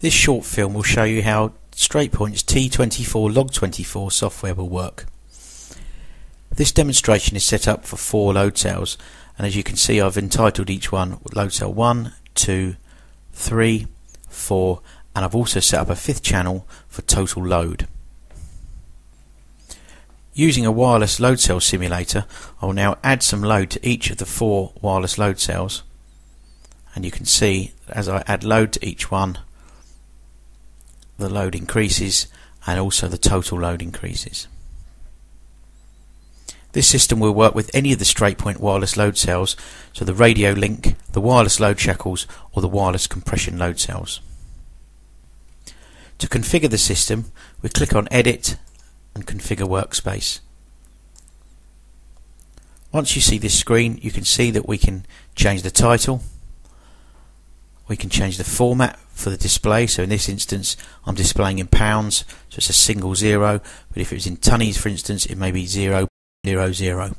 This short film will show you how StraightPoint's T24 Log24 software will work. This demonstration is set up for four load cells and as you can see I've entitled each one load cell 1, 2, 3, 4 and I've also set up a fifth channel for total load. Using a wireless load cell simulator I will now add some load to each of the four wireless load cells and you can see as I add load to each one the load increases and also the total load increases. This system will work with any of the StraightPoint wireless load cells, so the radio link, the wireless load shackles or the wireless compression load cells. To configure the system, we click on Edit and Configure Workspace. Once you see this screen, you can see that we can change the title, we can change the format for the display. So in this instance, I'm displaying in pounds, so it's a single zero. But if it was in tonnes, for instance, it may be zero zero zero.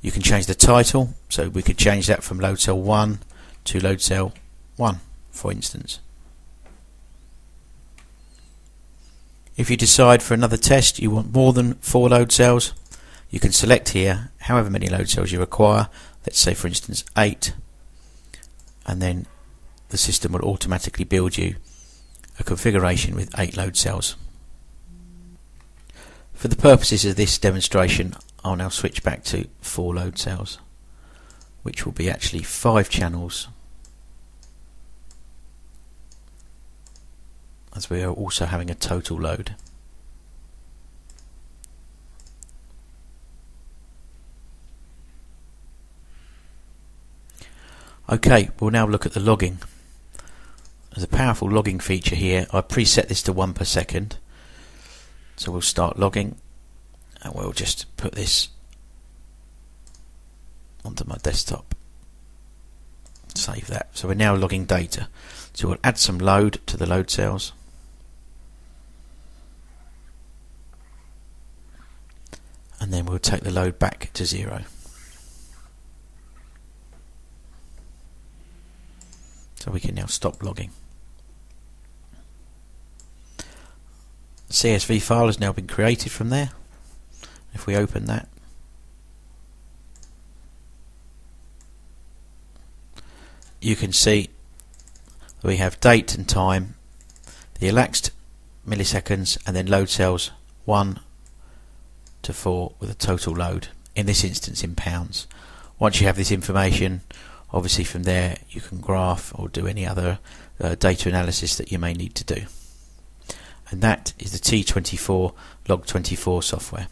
You can change the title, so we could change that from load cell 1 to load cell 1, for instance. If you decide for another test you want more than four load cells, you can select here however many load cells you require. Let's say for instance 8 and then the system will automatically build you a configuration with 8 load cells. For the purposes of this demonstration I'll now switch back to 4 load cells which will be actually 5 channels as we are also having a total load. Okay, we'll now look at the logging. There's a powerful logging feature here. I preset this to 1 per second. So we'll start logging and we'll just put this onto my desktop. Save that. So we're now logging data. So we'll add some load to the load cells. And then we'll take the load back to zero. So we can now stop logging. CSV file has now been created from there. If we open that, you can see we have date and time, the elapsed milliseconds, and then load cells 1 to 4 with a total load, in this instance in pounds. Once you have this information, Obviously from there you can graph or do any other uh, data analysis that you may need to do. And that is the T24 Log24 software.